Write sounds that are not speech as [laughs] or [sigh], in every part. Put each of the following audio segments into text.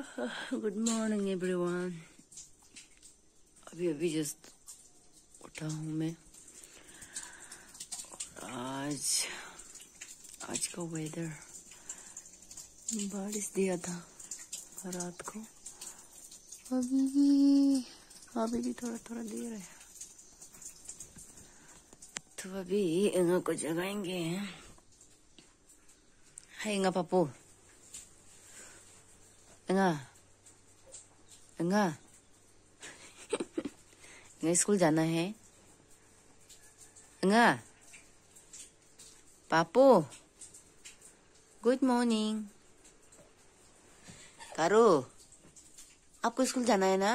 Good morning everyone अभी अभी just उठा हूँ मैं। और आज आज का वेदर बारिश दिया था रात को। अभी भी अभी भी थोड़ा थोड़ा दे रहा है। तो अभी इंगा को जगाएँगे हाय इंगा पापू। इंगा इंगा इंगा स्कूल जाना है इंगा पापू गुड मॉर्निंग कारो आपको स्कूल जाना है ना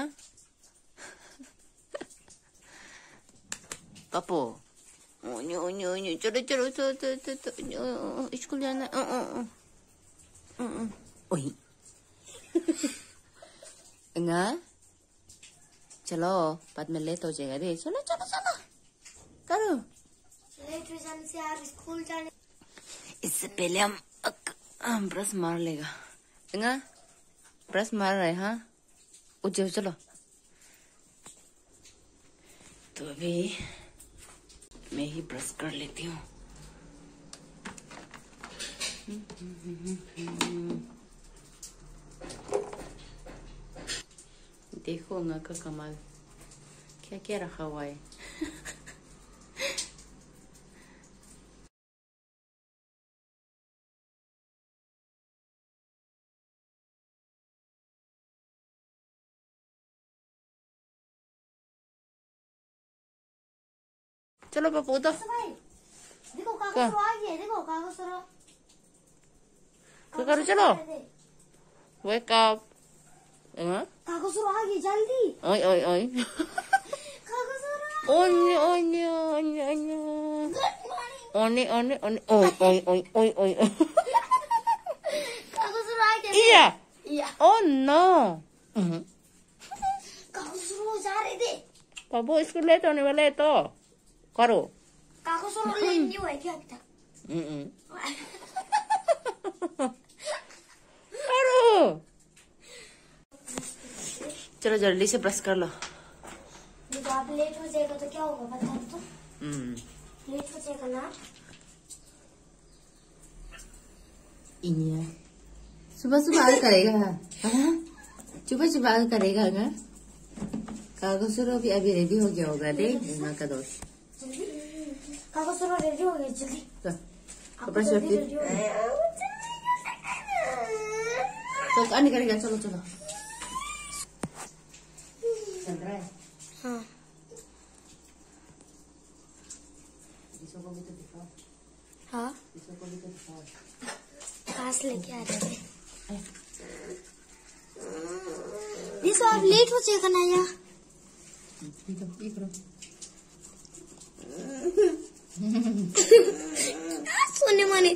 पापू ओन्यो ओन्यो ओन्यो चलो चलो चलो चलो चलो स्कूल जाना है ओ ओ ओ ओही इंगा चलो बाद में लेट हो जाएगा रे चलो चलो चलो करो लेट हो जाने से यार स्कूल जाने इससे पहले हम अक, हम ब्रश मार लेगा इंगा ब्रश मार रहे हाँ उठ जाओ चलो तो अभी मैं ही ब्रश कर लेती हूँ देखो अंगा का कमाल क्या क्या रखा हुआ है चलो पापा उठो भाई देखो क्या? कागज़ आ गया देखो कागज़ सर क्या करो चलो वेक अप हाँ कागज आ गया जल्दी ओए ओए ओए कागज ओने ओने ओने ओने गुड मॉर्निंग ओने ओने ओने ओए ओए ओए ओए ओए कागज आ गया इया या oh no हम्म, कागज जा रहे थे पापा स्कूल लेट होने वाला है तो करो कागज ले नहीं हुआ है क्या अभी तक हम्म, करो चलो जल्दी से ब्रश कर लो। जब आप लेट हो जाएगा तो क्या होगा बता तो? हम्म। लेट हो जाएगा ना? सुबह सुबह आ करेगा। हाँ? सुबह सुबह आ करेगा ना कागज़ सर अभी अभी रेडी हो गया होगा दे माँ का दोष। जल्दी कागज़ रेडी हो गया जल्दी। तो कपड़ा शर्ट हो गया तो कहाँ निकलेगा चलो चलो। चल रहा है हाँ इसको को भी तो दिखाओ हाँ इसको को भी तो दिखाओ पास लेके आ रहे थे ए, आप लेट हो जाएगा ना यार ये ये सोने माने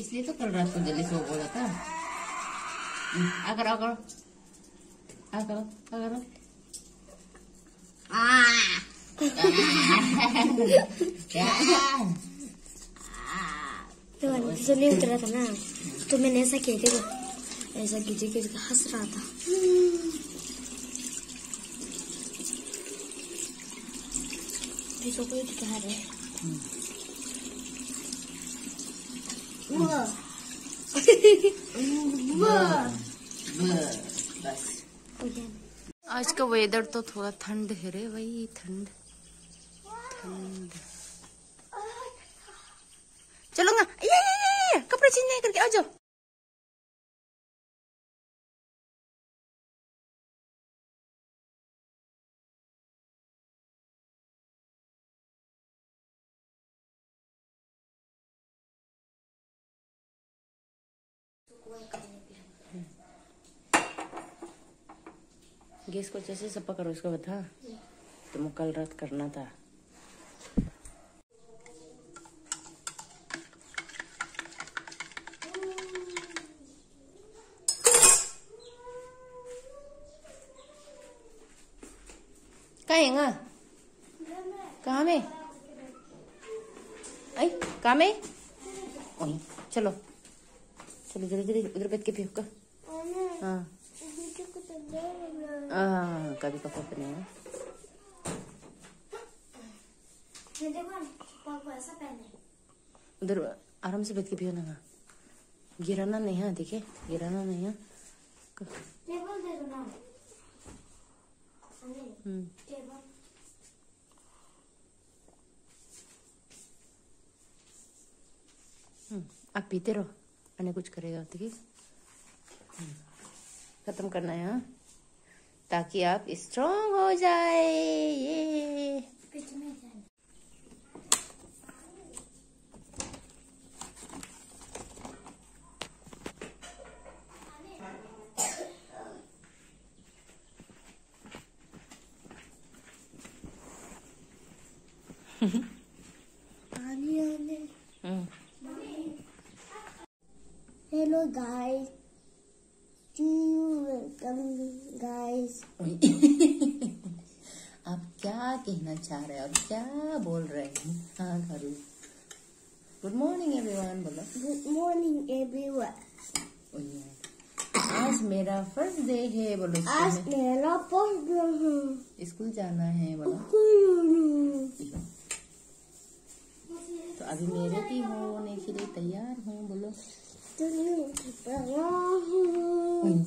इसलिए तो कल रात को जल्दी सो बोला था आ करो आ करो आ करो तो नहीं उतरा था ना तो मैंने ऐसा किया देखो ऐसा कीजिए कि हंस रहा था देखो कोई दिखा रहे हो गया आज का वेदर तो थोड़ा ठंड है रे वही ठंड। ठंड। चलो ना ये ये ये ये, कपड़े चेंज नहीं करके, आ जाओ। गैस को जैसे सपा करो उसको बता। तुम कल रात करना था। कहाँ है, कहाँ? में? आई, कहाँ में? ओए चलो। चलो जल्दी जल्दी, उधर बैठ के फेंक। हाँ। हाँ कभी पापा बनेगा उधर आराम से बैठ के पियो ना गिराना नहीं है देखिए गिराना नहीं है। टेबल दे दो ना हम्म, हम्म, आप पीते रहो मैंने कुछ करेगा ठीक है? हम्म, खत्म करना है हाँ। ताकि आप स्ट्रांग हो जाए। ये पिच में जाए पानी आने hmm, hello guys welcome guys [laughs] आप क्या कहना चाह रहे हैं? और क्या बोल रहे हैं? हाँ करूँ गुड मॉर्निंग एवरीवन बोलो। गुड मॉर्निंग एवरीवन आज मेरा फ़र्स्ट डे है बोलो। आज मेरा फ़र्स्ट डे है। स्कूल जाना है बोलो। तो अभी मेरे भी होने के लिए तैयार हूँ बोलो। नहीं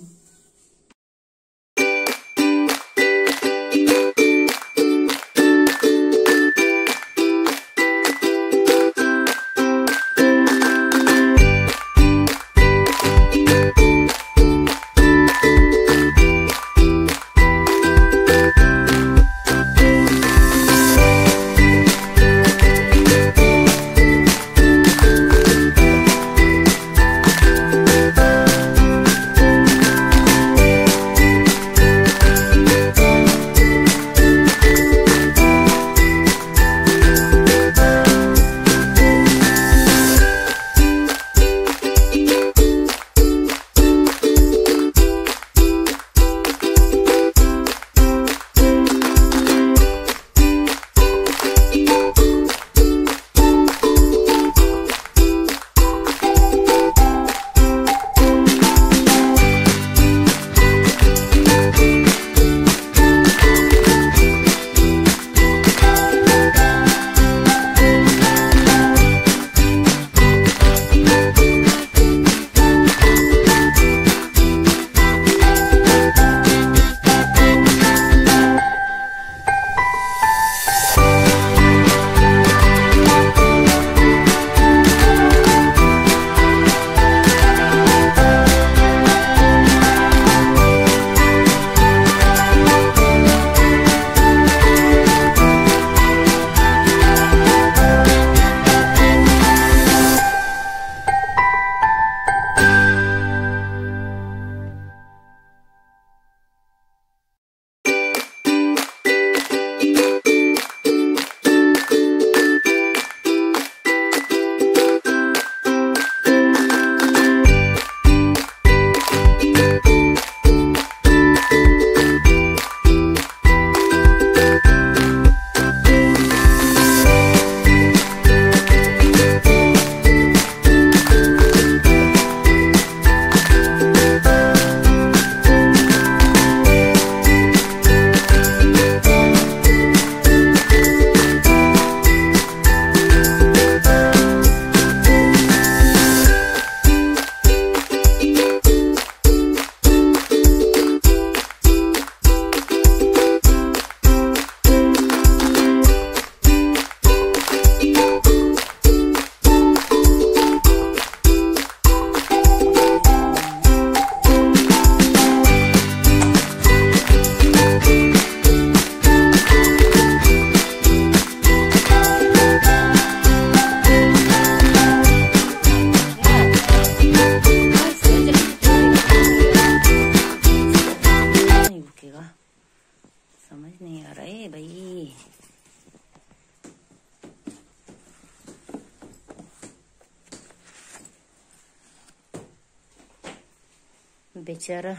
बेचारा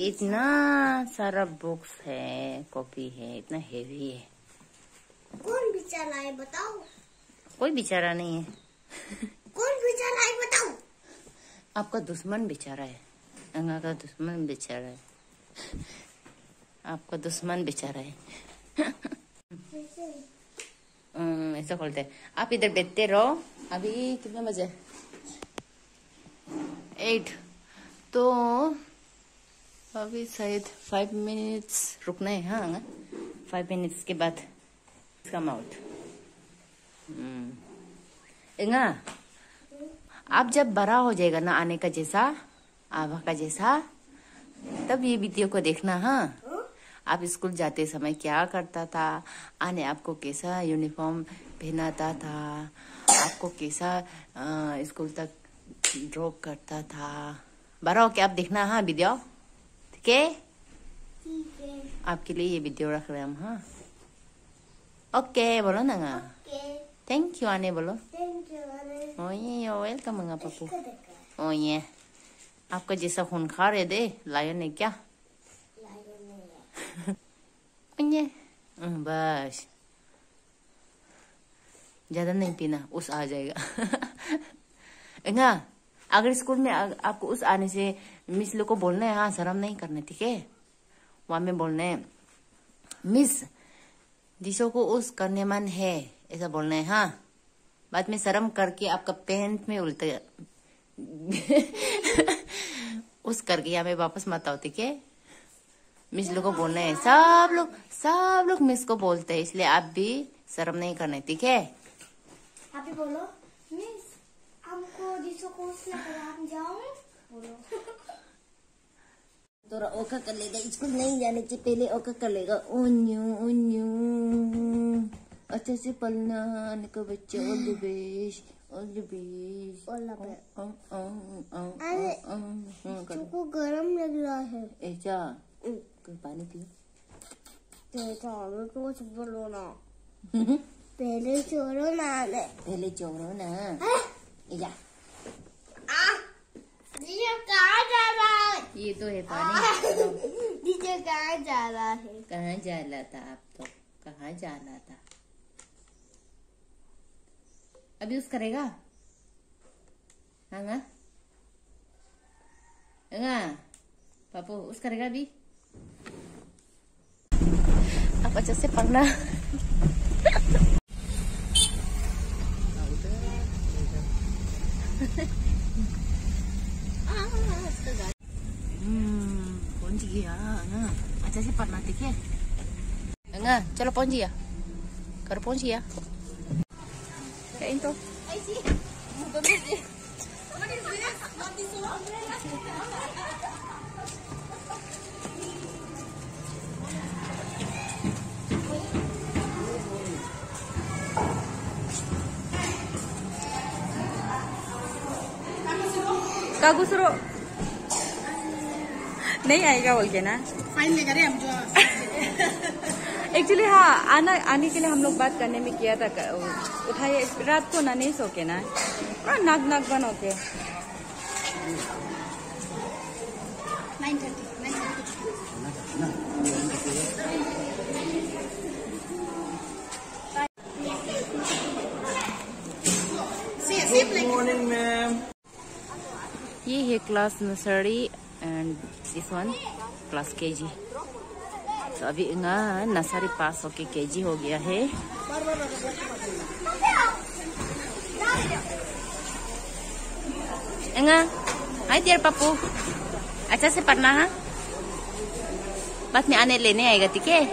इतना सारा बुक्स है कॉपी है इतना हेवी है। कौन बेचारा है बताओ। कोई बेचारा नहीं है। कौन बेचारा है बताओ। आपका दुश्मन बेचारा है अंगा का दुश्मन बेचारा है। आपका दुश्मन बेचारा है। ऐसा खोलते हैं। आप इधर बैठते रहो। अभी कितने बजे? एट तो अभी शायद फाइव मिनट्स रुकना है हाँ फाइव मिनट्स के बाद कम आउट इंगा, आप जब बड़ा हो जाएगा ना, आने का जैसा, आभा का जैसा, तब ये वीडियो को देखना हाँ। आप स्कूल जाते समय क्या करता था? आने आपको कैसा यूनिफॉर्म पहनाता था? आपको कैसा स्कूल तक ड्रॉप करता था? बड़ा हो के आप देखना? हाँ वीडियो। ठीक है? आपके लिए ये वीडियो रख रहे हम हाँ। ओके बोलो ना। थैंक यू आने बोलो। थैंक यू अरे ओये वेलकम मंगा पप्पू। ओये आपका जैसा खून खा रहे दे लायन है क्या? है हम्म, बस। ज़्यादा नहीं पीना उस आ जाएगा। [laughs] ना अगर स्कूल में आ- आपको उस आने से मिस लोग को बोलना है हाँ शर्म नहीं करना, ठीक है? वहाँ में बोलना है मिस दिशो को उस करने मन है, ऐसा बोलना है हाँ? बाद में शर्म करके आपका पैंट में उल्टा [laughs] उस करके यहाँ में वापस मत आओ, ठीक है? मिस लोग को बोलना है, सब लोग सब लोग मिस को बोलते हैं, इसलिए आप भी शर्म नहीं करना ठीक है? आप ही बोलो। तोरा ओका कर लेगा स्कूल नहीं जाने से पहले ओका कर लेगा। ओन्यू ओन्यू। अच्छे से पढ़ना आने का बच्चा all the best all the best All the best. अरे, कर। गरम लग रहा है। ऐसा कोई पानी पियो। तो हमें कुछ बोलो ना। पहले छोड़ो ना पहले चोरो ना। या ये तो है पानी। कहाँ जा रहा है? कहाँ जाना था आप तो कहाँ जाना था? अभी उस करेगा? हाँ ना हाँ। पापू उस करेगा अभी? आप अच्छे से पढ़ना हम्म, पहुँच गया ना अच्छा से पढ़ना ठीक है ना चलो पहुँच गया घर पहुँच गया कहीं तो कागुसरो नहीं आएगा बोल के ना फाइन लेकर हम जो एक्चुअली हाँ आना आने के लिए हम लोग बात करने में किया था उठाए रात को ना नहीं सो के ना। पूरा नाक नाक बनो के ये है class nursery and this one class KG. तो अभी इंगा नर्सरी पास होके केजी हो गया है। इंगा हाय तेरे पप्पू अच्छा से पढ़ना, है? बाद में आने लेने आएगा ठीक है?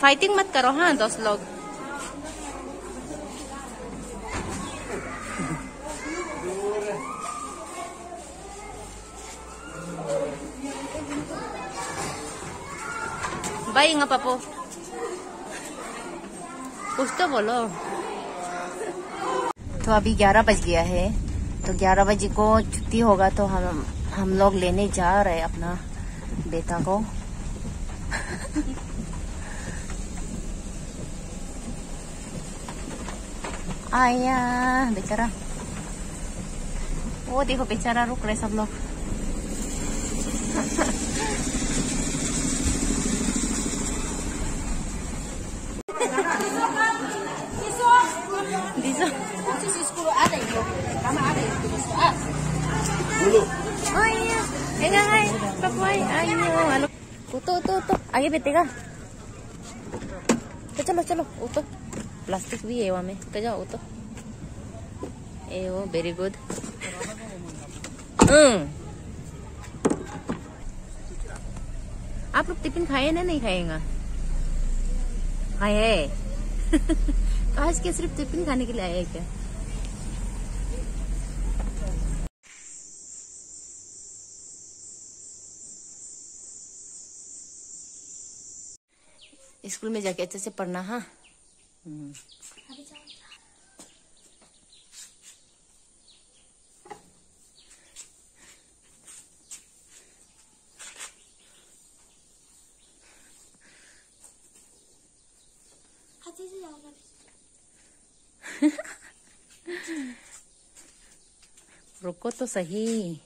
फाइटिंग मत करो हाँ दोस्त लोग। बाय इंगा पापू कुछ तो बोलो तो अभी 11 बज गया है। तो 11 बजे को छुट्टी होगा तो हम हम लोग लेने जा रहे हैं अपना बेटा को। [laughs] आया, बेचारा। वो देखो बेचारा रुक रहे सब लोग Diso. Ayo, enggak ay, papuay, ayo, आगे बेटेगा तो चलो चलो उतो प्लास्टिक भी है वहाँ में तो जाओ उतो ए वो वेरी गुड आप लोग टिफ़िन खाए ना नहीं खाएगा? खाए [laughs] तो आज के सिर्फ़ टिफ़िन खाने के लिए आए हैं क्या? स्कूल में जाके अच्छे से पढ़ना हाँ हम्म। [laughs] रुको तो सही